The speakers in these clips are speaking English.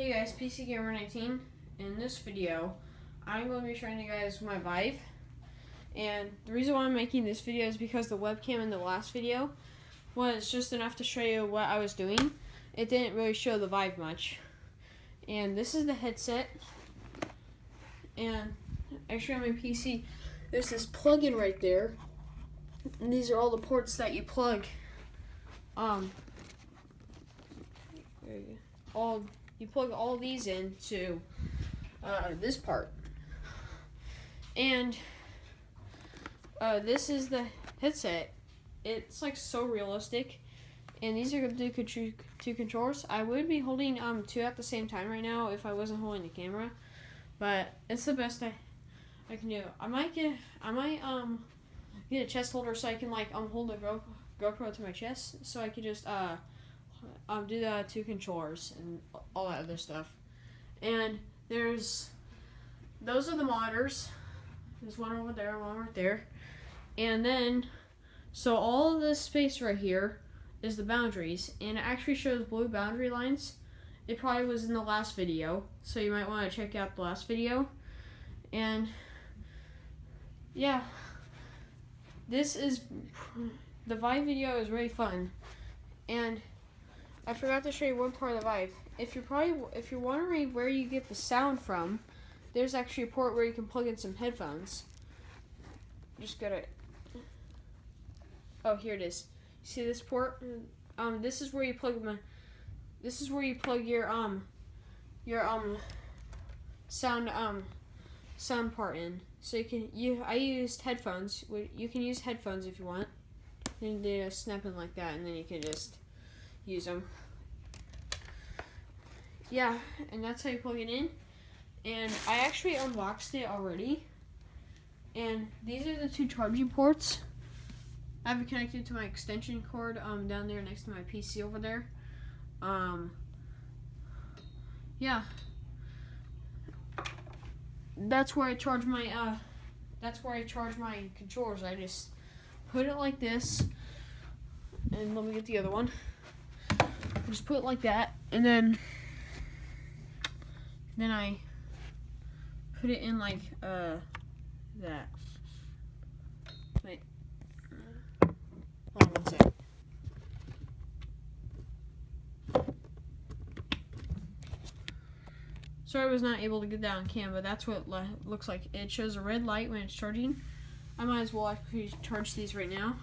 Hey guys, PC Gamer 19. In this video, I'm going to be showing you guys my Vive. And the reason why I'm making this video is because the webcam in the last video was just enough to show you what I was doing. It didn't really show the Vive much. And this is the headset. And actually on my PC, there's this plug-in right there. And these are all the ports that you plug. Um, all you plug all these into uh, this part. And uh, this is the headset. It's like so realistic. And these are the two, two controllers. I would be holding um two at the same time right now if I wasn't holding the camera. But it's the best I, I can do. I might get I might um get a chest holder so I can like um hold the Go, GoPro to my chest so I could just uh um, do the two controllers and all that other stuff. And there's those are the monitors. There's one over there, one right there. And then so all this space right here is the boundaries and it actually shows blue boundary lines. It probably was in the last video, so you might want to check out the last video. And yeah, this is the Vive video is really fun. And I forgot to show you one part of the Vive. If you're probably if you're wondering where you get the sound from, there's actually a port where you can plug in some headphones. Just gotta. Oh, here it is. See this port? Um, this is where you plug my. This is where you plug your um, your um, sound um, sound part in. So you can you I used headphones. You can use headphones if you want. And they just snap in like that, and then you can just use them. Yeah, and that's how you plug it in. And I actually unboxed it already. And these are the two charging ports. I have it connected to my extension cord um, down there next to my PC over there. Um, yeah. That's where I charge my, uh, that's where I charge my controllers. I just put it like this. And let me get the other one just put it like that, and then then I put it in like uh that. Wait. Hold on one second. Sorry I was not able to get that on cam, but that's what it looks like. It shows a red light when it's charging. I might as well actually charge these right now.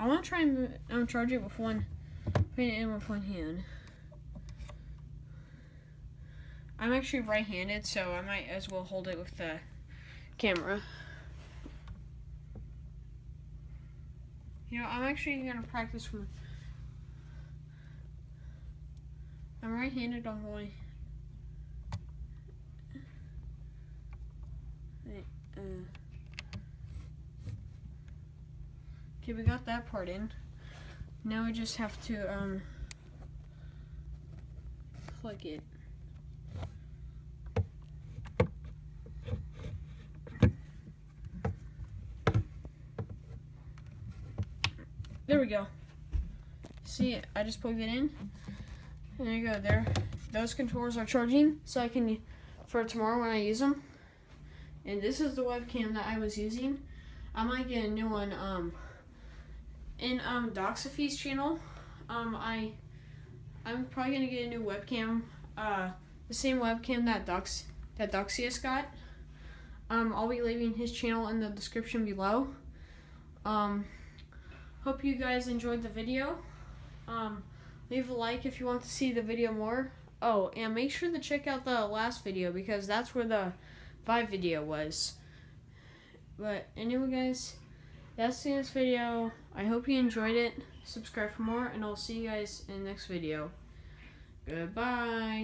I want to try and um, charge it with one In with one hand. I'm actually right-handed, so I might as well hold it with the camera. You know, I'm actually going to practice from... I'm right-handed on one. Uh, okay, we got that part in. Now we just have to um, plug it. There we go. See, I just plugged it in. And there you go. There, those controllers are charging, so I can for tomorrow when I use them. And this is the webcam that I was using. I might get a new one. Um, in um channel, um I I'm probably gonna get a new webcam, uh the same webcam that Dox that Doxious got. Um I'll be leaving his channel in the description below. Um hope you guys enjoyed the video. Um leave a like if you want to see the video more. Oh, and make sure to check out the last video because that's where the Vive video was. But anyway guys, that's the end of this video. I hope you enjoyed it. Subscribe for more, and I'll see you guys in the next video. Goodbye.